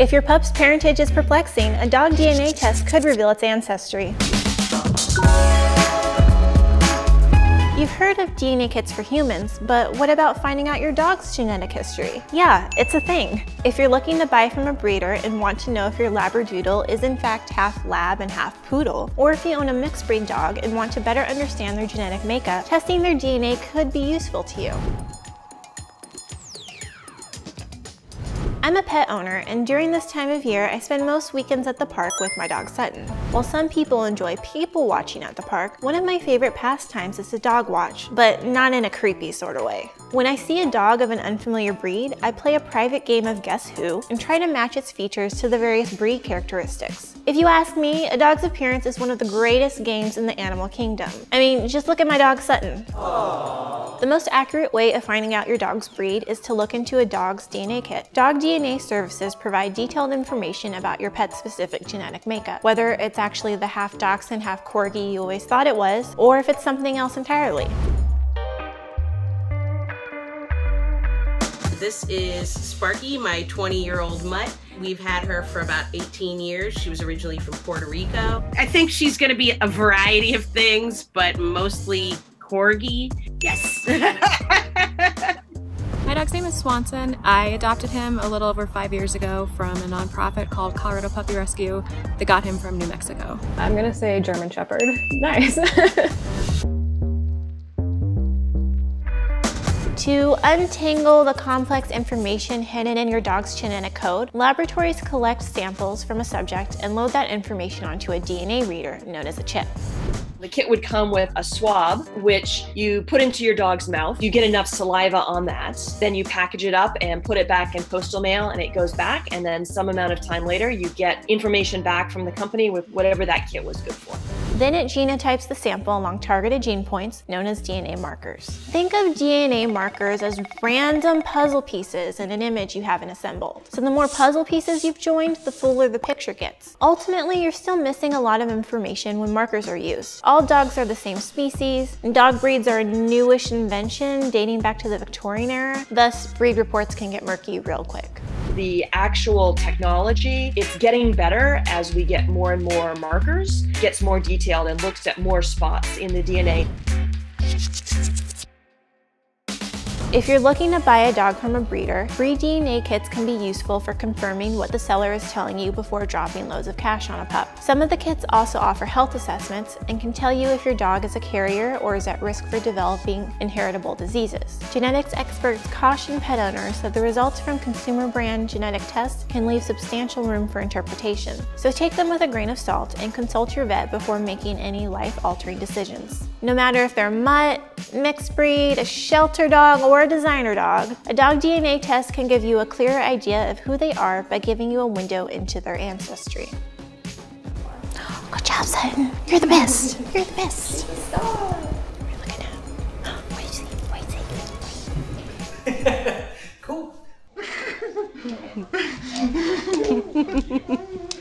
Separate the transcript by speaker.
Speaker 1: If your pup's parentage is perplexing, a dog DNA test could reveal its ancestry. You've heard of DNA kits for humans, but what about finding out your dog's genetic history? Yeah, it's a thing. If you're looking to buy from a breeder and want to know if your Labradoodle is in fact half lab and half poodle, or if you own a mixed breed dog and want to better understand their genetic makeup, testing their DNA could be useful to you. I'm a pet owner, and during this time of year, I spend most weekends at the park with my dog Sutton. While some people enjoy people watching at the park, one of my favorite pastimes is to dog watch, but not in a creepy sort of way. When I see a dog of an unfamiliar breed, I play a private game of Guess Who and try to match its features to the various breed characteristics. If you ask me, a dog's appearance is one of the greatest games in the animal kingdom. I mean, just look at my dog Sutton. Aww. The most accurate way of finding out your dog's breed is to look into a dog's DNA kit. Dog DNA services provide detailed information about your pet's specific genetic makeup, whether it's actually the half dachshund, half corgi you always thought it was, or if it's something else entirely.
Speaker 2: This is Sparky, my 20 year old mutt. We've had her for about 18 years. She was originally from Puerto Rico. I think she's going to be a variety of things, but mostly corgi. Yes.
Speaker 3: My dog's name is Swanson. I adopted him a little over five years ago from a nonprofit called Colorado Puppy Rescue that got him from New Mexico.
Speaker 4: I'm gonna say German Shepherd. Nice.
Speaker 1: To untangle the complex information hidden in your dog's genetic code, laboratories collect samples from a subject and load that information onto a DNA reader known as a chip.
Speaker 5: The kit would come with a swab, which you put into your dog's mouth. You get enough saliva on that. Then you package it up and put it back in postal mail and it goes back. And then some amount of time later, you get information back from the company with whatever that kit was good for.
Speaker 1: Then it genotypes the sample along targeted gene points known as DNA markers. Think of DNA markers as random puzzle pieces in an image you haven't assembled. So the more puzzle pieces you've joined, the fuller the picture gets. Ultimately, you're still missing a lot of information when markers are used. All dogs are the same species, and dog breeds are a newish invention dating back to the Victorian era, thus breed reports can get murky real quick
Speaker 5: the actual technology, it's getting better as we get more and more markers, gets more detailed and looks at more spots in the DNA.
Speaker 1: If you're looking to buy a dog from a breeder, free DNA kits can be useful for confirming what the seller is telling you before dropping loads of cash on a pup. Some of the kits also offer health assessments and can tell you if your dog is a carrier or is at risk for developing inheritable diseases. Genetics experts caution pet owners that the results from consumer brand genetic tests can leave substantial room for interpretation. So take them with a grain of salt and consult your vet before making any life-altering decisions. No matter if they're mutt, mixed breed, a shelter dog, or a designer dog, a dog DNA test can give you a clearer idea of who they are by giving you a window into their ancestry. Good job, Sutton. You're the best. You're the best. We're looking at. See. See. cool.